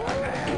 Yeah.